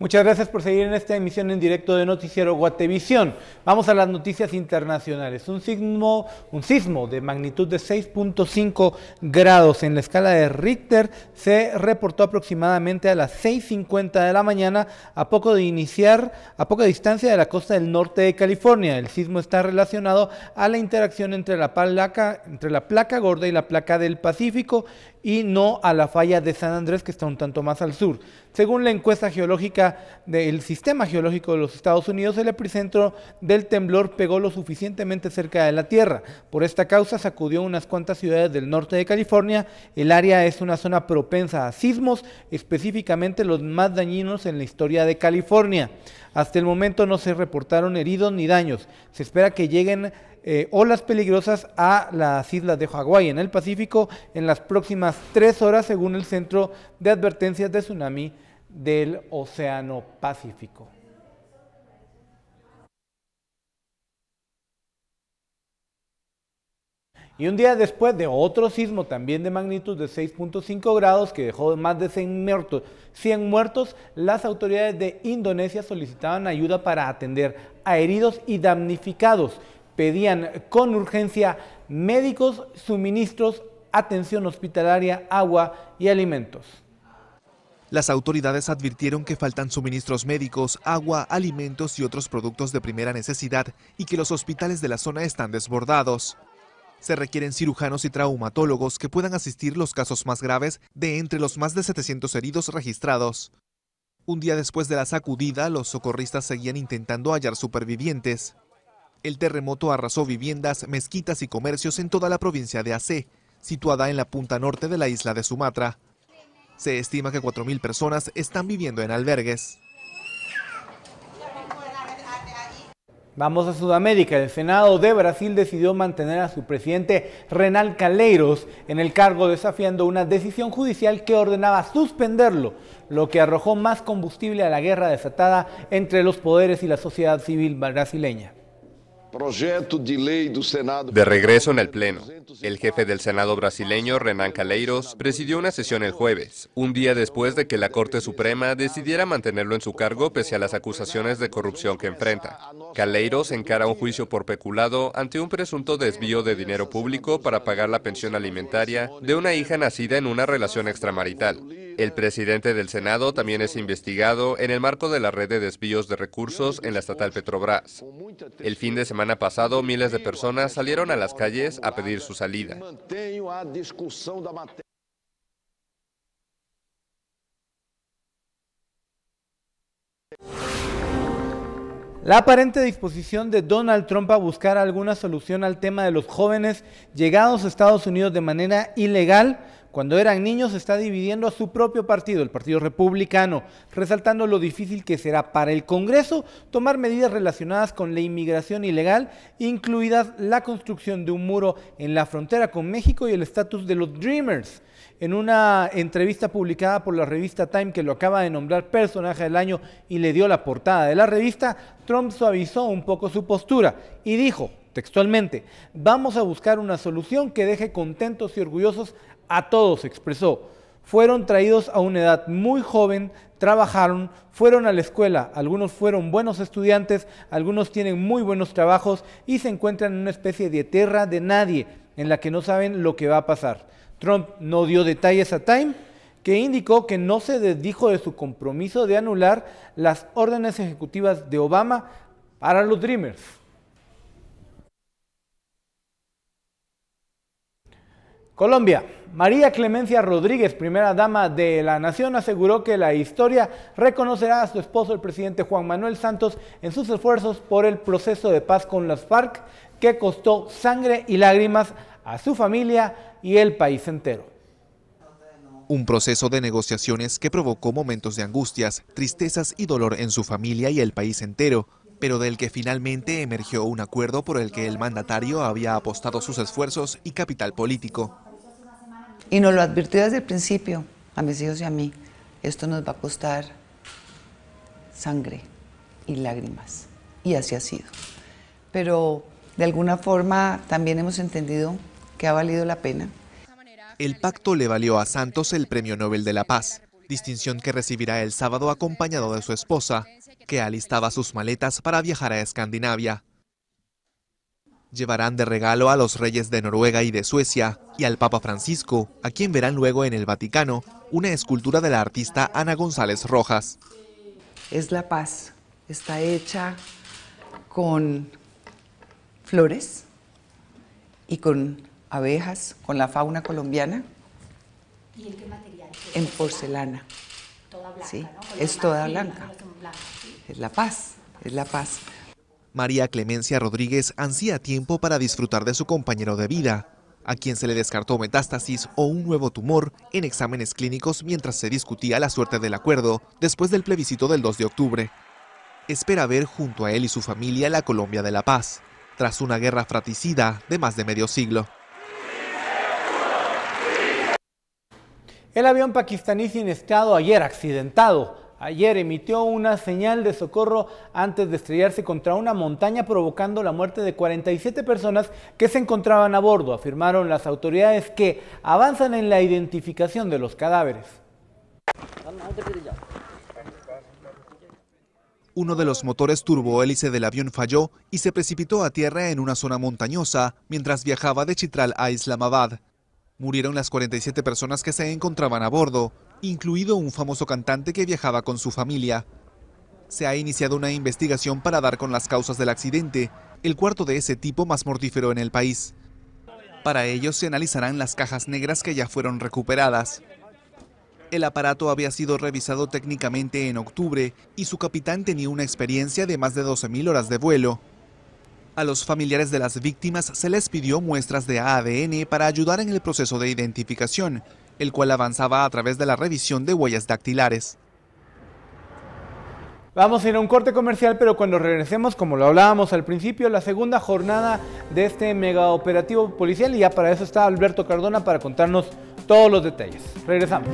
Muchas gracias por seguir en esta emisión en directo de Noticiero Guatevisión. Vamos a las noticias internacionales. Un sismo, un sismo de magnitud de 6.5 grados en la escala de Richter se reportó aproximadamente a las 6.50 de la mañana a poco de iniciar, a poca distancia de la costa del norte de California. El sismo está relacionado a la interacción entre la placa, entre la placa gorda y la placa del Pacífico y no a la falla de San Andrés que está un tanto más al sur. Según la encuesta geológica del Sistema Geológico de los Estados Unidos, el epicentro del temblor pegó lo suficientemente cerca de la Tierra. Por esta causa sacudió unas cuantas ciudades del norte de California. El área es una zona propensa a sismos, específicamente los más dañinos en la historia de California. Hasta el momento no se reportaron heridos ni daños. Se espera que lleguen eh, olas peligrosas a las islas de Hawái en el Pacífico en las próximas tres horas, según el Centro de Advertencias de Tsunami del Océano Pacífico. Y un día después de otro sismo también de magnitud de 6.5 grados que dejó más de 100 muertos, 100 muertos, las autoridades de Indonesia solicitaban ayuda para atender a heridos y damnificados. Pedían con urgencia médicos, suministros, atención hospitalaria, agua y alimentos. Las autoridades advirtieron que faltan suministros médicos, agua, alimentos y otros productos de primera necesidad y que los hospitales de la zona están desbordados. Se requieren cirujanos y traumatólogos que puedan asistir los casos más graves de entre los más de 700 heridos registrados. Un día después de la sacudida, los socorristas seguían intentando hallar supervivientes. El terremoto arrasó viviendas, mezquitas y comercios en toda la provincia de Aceh, situada en la punta norte de la isla de Sumatra. Se estima que 4.000 personas están viviendo en albergues. Vamos a Sudamérica. El Senado de Brasil decidió mantener a su presidente Renal Caleiros en el cargo desafiando una decisión judicial que ordenaba suspenderlo, lo que arrojó más combustible a la guerra desatada entre los poderes y la sociedad civil brasileña. De regreso en el Pleno, el jefe del Senado brasileño, Renan Calheiros, presidió una sesión el jueves, un día después de que la Corte Suprema decidiera mantenerlo en su cargo pese a las acusaciones de corrupción que enfrenta. Calheiros encara un juicio por peculado ante un presunto desvío de dinero público para pagar la pensión alimentaria de una hija nacida en una relación extramarital. El presidente del Senado también es investigado en el marco de la red de desvíos de recursos en la estatal Petrobras. El fin de semana pasado, miles de personas salieron a las calles a pedir su salida. La aparente disposición de Donald Trump a buscar alguna solución al tema de los jóvenes llegados a Estados Unidos de manera ilegal cuando eran niños está dividiendo a su propio partido, el Partido Republicano, resaltando lo difícil que será para el Congreso tomar medidas relacionadas con la inmigración ilegal, incluidas la construcción de un muro en la frontera con México y el estatus de los Dreamers. En una entrevista publicada por la revista Time, que lo acaba de nombrar personaje del año y le dio la portada de la revista, Trump suavizó un poco su postura y dijo, textualmente, vamos a buscar una solución que deje contentos y orgullosos a todos, expresó. Fueron traídos a una edad muy joven, trabajaron, fueron a la escuela, algunos fueron buenos estudiantes, algunos tienen muy buenos trabajos y se encuentran en una especie de tierra de nadie en la que no saben lo que va a pasar. Trump no dio detalles a Time, que indicó que no se desdijo de su compromiso de anular las órdenes ejecutivas de Obama para los Dreamers. Colombia. María Clemencia Rodríguez, primera dama de la nación, aseguró que la historia reconocerá a su esposo, el presidente Juan Manuel Santos, en sus esfuerzos por el proceso de paz con las FARC, que costó sangre y lágrimas a su familia y el país entero. Un proceso de negociaciones que provocó momentos de angustias, tristezas y dolor en su familia y el país entero, pero del que finalmente emergió un acuerdo por el que el mandatario había apostado sus esfuerzos y capital político. Y nos lo advirtió desde el principio, a mis hijos y a mí, esto nos va a costar sangre y lágrimas. Y así ha sido. Pero de alguna forma también hemos entendido que ha valido la pena. El pacto le valió a Santos el Premio Nobel de la Paz. distinción que recibirá el sábado acompañado de su esposa, que alistaba sus maletas para viajar a Escandinavia. Llevarán de regalo a los reyes de Noruega y de Suecia y al Papa Francisco, a quien verán luego en el Vaticano, una escultura de la artista Ana González Rojas. Es la paz, está hecha con flores y con abejas, con la fauna colombiana. ¿Y en qué material? En porcelana. Toda blanca, sí, es toda blanca. Es la paz, es la paz. María Clemencia Rodríguez ansía tiempo para disfrutar de su compañero de vida, a quien se le descartó metástasis o un nuevo tumor en exámenes clínicos mientras se discutía la suerte del acuerdo después del plebiscito del 2 de octubre. Espera ver junto a él y su familia la Colombia de la Paz, tras una guerra fratricida de más de medio siglo. El avión pakistaní sin estado ayer accidentado. Ayer emitió una señal de socorro antes de estrellarse contra una montaña provocando la muerte de 47 personas que se encontraban a bordo, afirmaron las autoridades que avanzan en la identificación de los cadáveres. Uno de los motores turbohélice del avión falló y se precipitó a tierra en una zona montañosa mientras viajaba de Chitral a Islamabad. Murieron las 47 personas que se encontraban a bordo, incluido un famoso cantante que viajaba con su familia. Se ha iniciado una investigación para dar con las causas del accidente, el cuarto de ese tipo más mortífero en el país. Para ello se analizarán las cajas negras que ya fueron recuperadas. El aparato había sido revisado técnicamente en octubre y su capitán tenía una experiencia de más de 12.000 horas de vuelo. A los familiares de las víctimas se les pidió muestras de ADN para ayudar en el proceso de identificación, el cual avanzaba a través de la revisión de huellas dactilares. Vamos a ir a un corte comercial, pero cuando regresemos, como lo hablábamos al principio, la segunda jornada de este mega operativo policial y ya para eso está Alberto Cardona para contarnos todos los detalles. Regresamos.